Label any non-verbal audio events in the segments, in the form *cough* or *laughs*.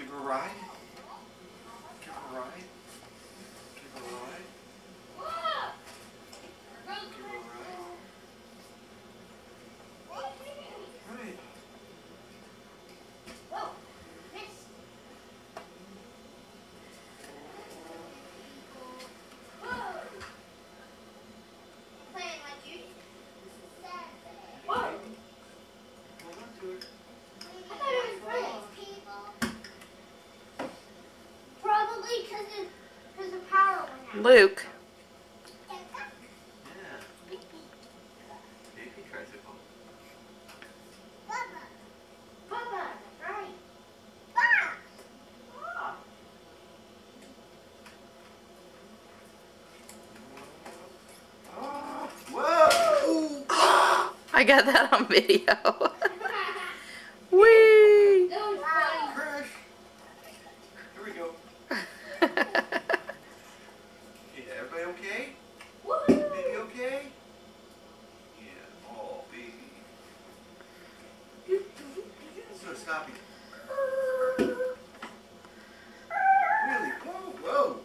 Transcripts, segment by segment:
Give her a ride. Give her a ride. Give her a ride. Give her a ride. Right. Hold on to it. Probably because the power went out. Luke. Yeah. Baby tricycle. Papa. Papa, right. Papa. Whoa! *gasps* I got that on video. *laughs* Whee! That was funny. Crash. Here we go. Yeah, everybody okay? Baby okay? Yeah. Oh, baby. So stop it. Really? Whoa, whoa.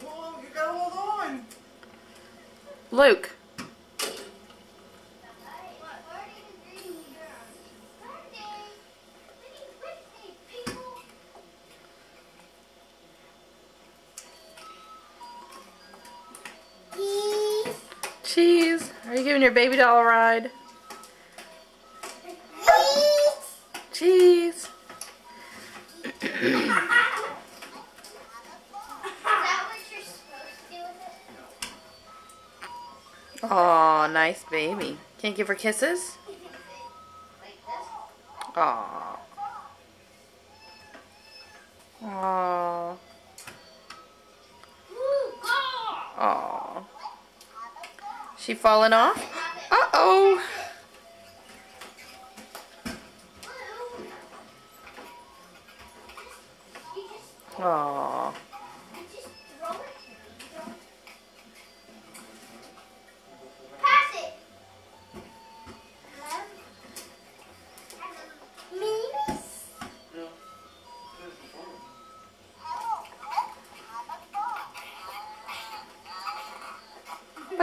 Whoa, you gotta hold on. Luke. Cheese. Are you giving your baby doll a ride? Cheese. *coughs* *coughs* Aw, nice baby. Can't give her kisses? Aw. Aw. Aw. She falling off? Uh-oh. Aw.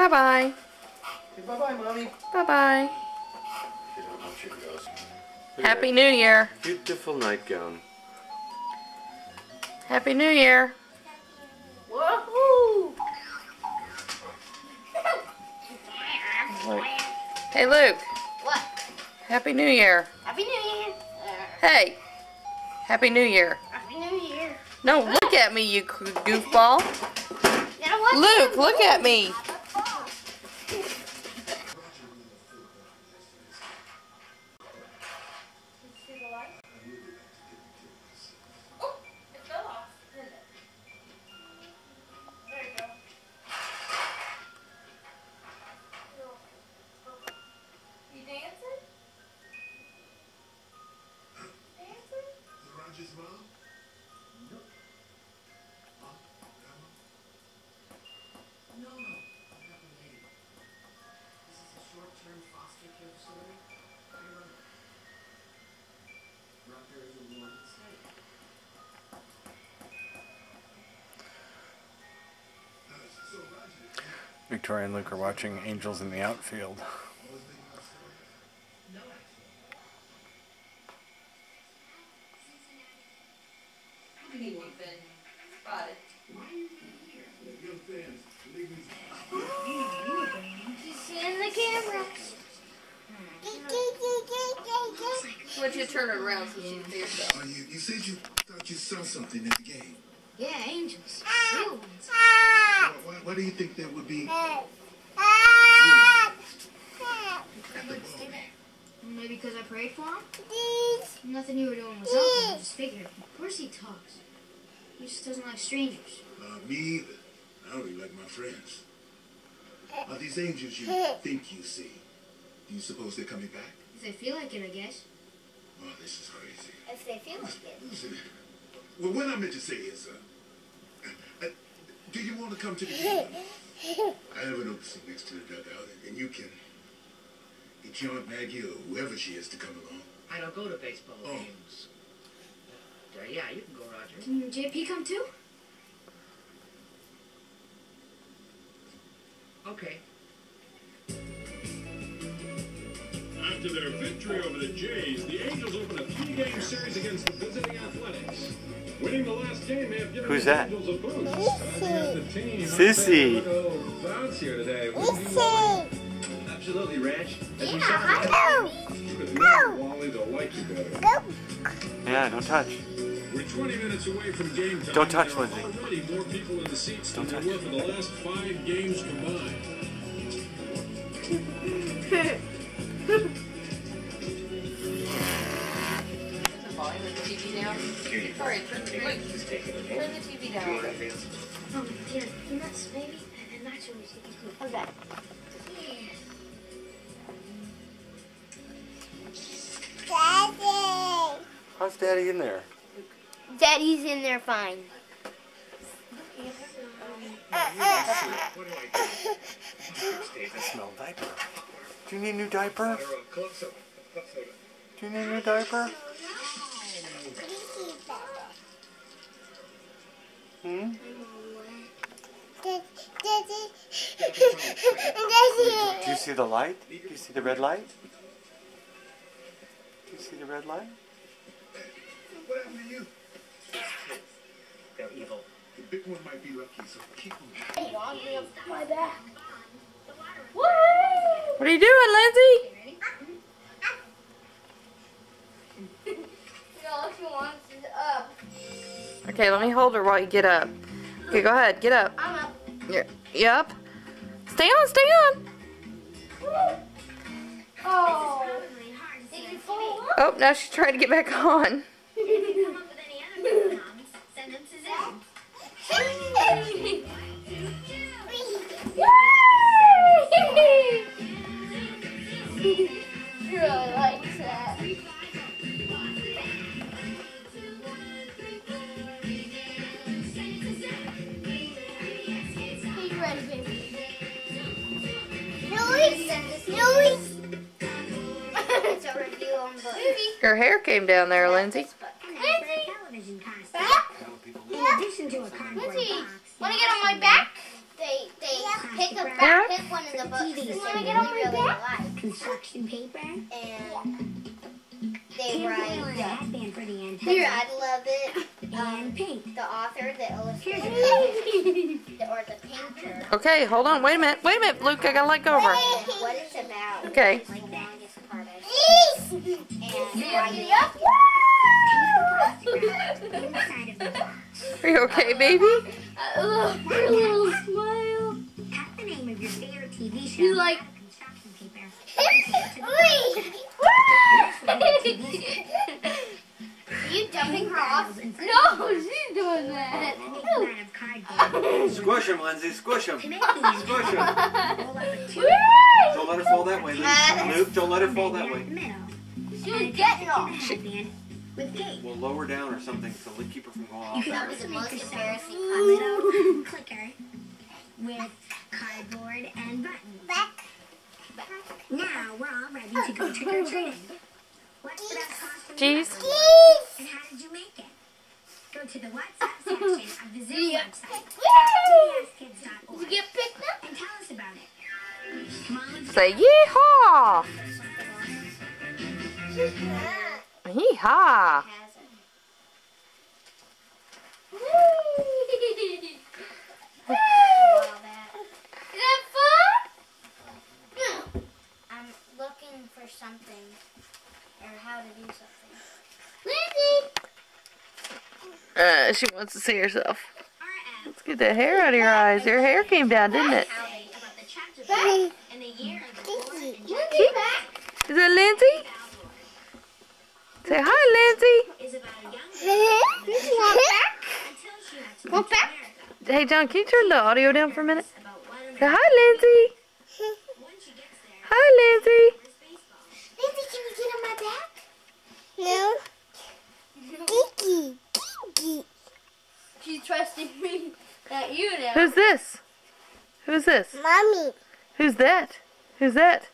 Bye-bye. Bye-bye, Mommy. Bye-bye. She don't know she goes. Happy New Year. Beautiful nightgown. Happy New Year. Woohoo! Hey, Luke. What? Happy New Year. Happy New Year. Hey. Happy New Year. Happy New Year. No, look at me, you goofball. You know what? Luke, look at me. Victoria and Luke are watching Angels in the Outfield. what was the last story? No, actually. Why are you here? Young fans, leave me She's in the camera. Why don't you turn it around so she can see herself? Oh, you, you said you thought you saw something in the game. Yeah, angels. Real ones. Why, why, why do you think that would be you know, at the ball game? Maybe because I prayed for him? Nothing you were doing was helping. I just figured. Of course he talks. He just doesn't like strangers. Uh, me either. I don't really like my friends. Are these angels you think you see? Do you suppose they're coming back? If they feel like it, I guess. Oh, this is crazy. If they feel like it. Listen, well, what I meant to say is, uh, uh, do you want to come to the game? I have an open seat next to the dugout, and, and you can get your Aunt Maggie or whoever she is to come along. I don't go to baseball Oh. games. Yeah, you can go, Roger. Can JP come too? Okay. After their victory over the Jays, the Angels open a three-game series against the visiting Athletics. Winning the last game may have given Who's the that? Angels a boost. Sizing up the team. Sissy. I'd say a little bounce here today. wouldn't you, Listen. Wally? Absolutely, Ranch. As we Yeah, saw I know. Wally, they'll like you better. Yeah, don't touch. We're 20 minutes away from game time. Don't touch, There are Lindsay. already more people in the seats Don't than touch. there were for the last five games combined. Turn the TV Do you down. want that dance? Um, yeah, nuts maybe, and nachos. Okay. Daddy. How's Daddy in there? Daddy's in there fine. Do I. Smell diaper. Do you need a new diaper? Club soda. Club soda. Do you need a new diaper? Hmm? *laughs* Do you see the light? Do you see the red light? Do you see the red light? What happened to you? They're evil. The big one might be lucky, so keep them. My back. What are you doing, Lindsay? *laughs* Okay, let me hold her while you get up. Okay, go ahead, get up. I'm up. You're, you up? Stay on, stay on. Oh. Did you fall up? Oh, now she's trying to get back on. Came down there, Lindsay. Lindsay! Back? In addition to a cardboard Lindsay, box, wanna get on my back? They they pick a Yeah. back, pick one of the books that they really, really like. construction paper, And they tinfoil write, and a for the antenna, here, I love it. *laughs* and um, paint. The author, the illustrator, the, *laughs* or the painter. Okay, hold on. Wait a minute. Wait a minute, Luke. I gotta let go of her. and what it's about. Okay. Like Are you okay, baby? I love her little smile. cut the name of your favorite TV show You like- on construction paper. Are you dumping her off? No, she's doing that. Make them out of cardboard. Squish him, Lindsay. Squish him. To make the Squish him. Let her fall that way, Luke. Luke, don't let her fall that way. the middle. She was getting off. Headband with tape. We'll lower down or something to keep her from going off. That was the most embarrassing a comment. little clicker with cardboard and buttons. Back. Now we're all ready to go trick or treating. What's the best costume Jeez. ever? And how did you make it? Go to the WhatsApp section of the Zoo website, Yay! Say yeehaw! Yeehaw! Is that fun? I'm looking for something or how to do something. Lindsay! Uh, she wants to see herself. Let's get that hair out of your eyes. Your hair came down, didn't it? how they about the chapter Back. and the year of the Lord and Lindsay, back! Is that Lindsay? Say hi, Lindsay. is about a young girl Want back? until she had to Want move to back? America. Hey, John, can you turn the audio down for a minute? About what and Say hi, Lindsay. when she gets there, Hi, Lindsay. Lindsay, can you get on my back? No. Kiki. Kiki. She's trusting me, not you now. Who's this? Who's this? Mommy. Who's that? Who's that?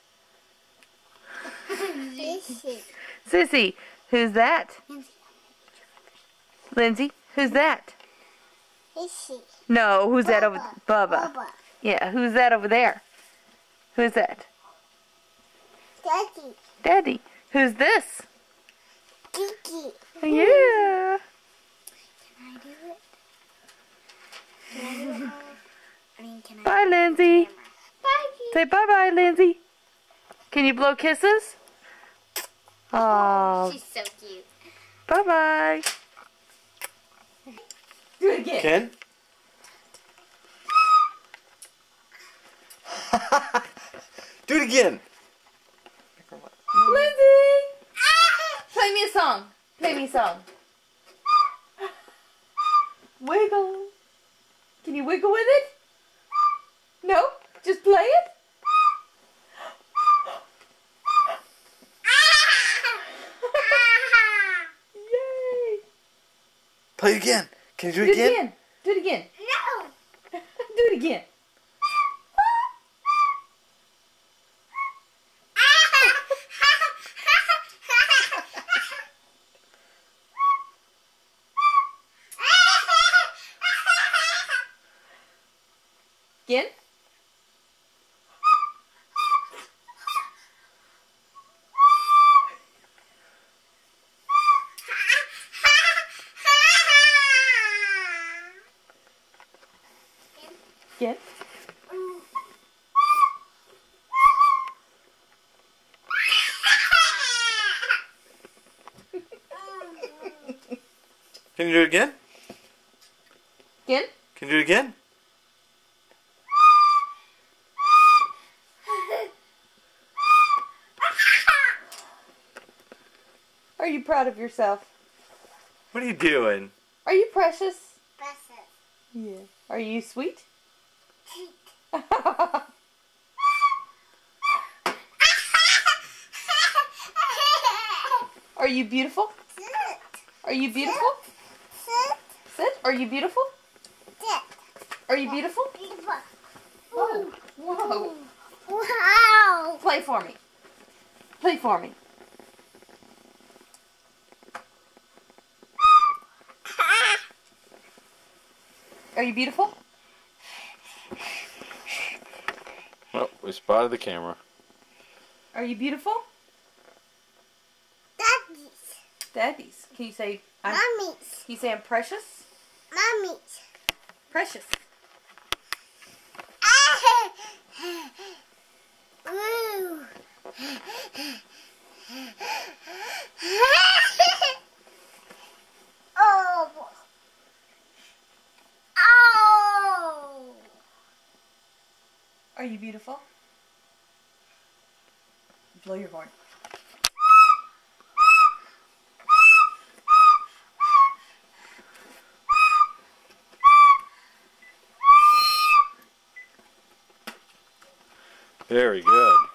Sissy. Who's that? Lindsay, who's that? she? No, who's that over Bubba. Bubba. Yeah, who's that over there? Who's that? Daddy. Daddy. Who's this? Kiki. Yeah. Can I do it? Can I do it? I mean, can I? Bye, Lindsay. Bye, Say bye-bye, Lindsay. Can you blow kisses? Oh, oh, She's so cute. bye-bye. Do it again. Ken? *laughs* Do it again. Lindsay! Play me a song. Play me a song. Wiggle. Can you wiggle with it? No? Just play it? Yay! Play it again. Can you do Do it it again? again. Do it again. No. *laughs* Do it again. *laughs* Again. Again. Can you do it again? Again. Can you do it again? Are you proud of yourself? What are you doing? Are you precious? Precious. Yeah. Are you sweet? Sweet. *laughs* Are you beautiful? Are you beautiful? Sit. Sit. Are you beautiful? Sit. Are you beautiful? Beautiful. Whoa. Whoa. Wow. Play for me. Play for me. Are you beautiful? Well, we spotted the camera. Are you beautiful? Daddies. Daddies. Can you say I'm Mummies. can you say I'm precious? Mummies. Precious. Oh. Oh. Are you beautiful? Blow your horn. Very good.